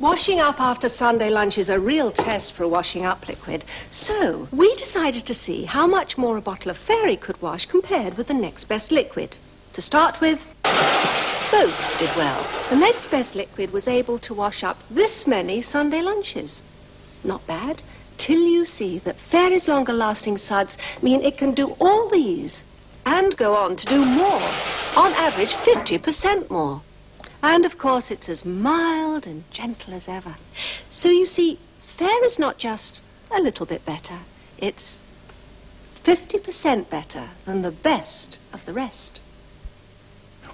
Washing up after Sunday lunch is a real test for a washing up liquid. So, we decided to see how much more a bottle of Fairy could wash compared with the next best liquid. To start with, both did well. The next best liquid was able to wash up this many Sunday lunches. Not bad, till you see that Fairy's longer lasting suds mean it can do all these and go on to do more. On average, 50% more. And of course, it's as mild and gentle as ever. So you see, Fairy is not just a little bit better, it's 50% better than the best of the rest.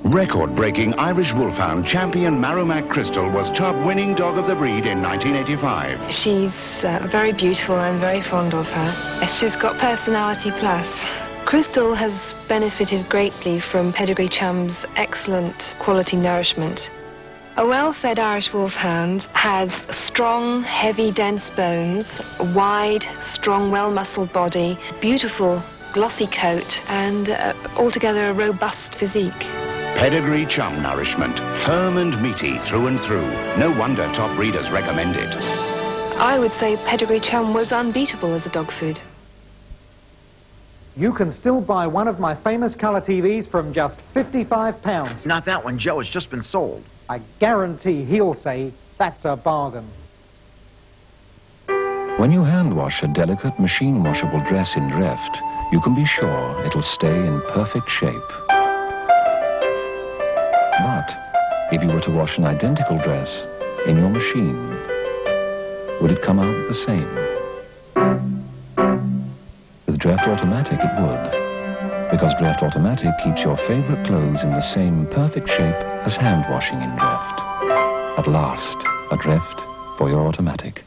Record-breaking Irish Wolfhound champion Marumac Crystal was top winning dog of the breed in 1985. She's uh, very beautiful. I'm very fond of her. She's got personality plus. Crystal has benefited greatly from Pedigree Chum's excellent quality nourishment. A well-fed Irish Wolfhound has strong, heavy, dense bones, a wide, strong, well-muscled body, beautiful, glossy coat, and uh, altogether a robust physique. Pedigree Chum nourishment, firm and meaty through and through. No wonder top breeders recommend it. I would say Pedigree Chum was unbeatable as a dog food. You can still buy one of my famous colour TVs from just £55. Not that one, Joe. It's just been sold. I guarantee he'll say that's a bargain. When you hand wash a delicate machine washable dress in Dreft, you can be sure it'll stay in perfect shape. But if you were to wash an identical dress in your machine, would it come out the same? Dreft Automatic it would, because Dreft Automatic keeps your favorite clothes in the same perfect shape as hand washing in Dreft. At last, a Dreft for your automatic.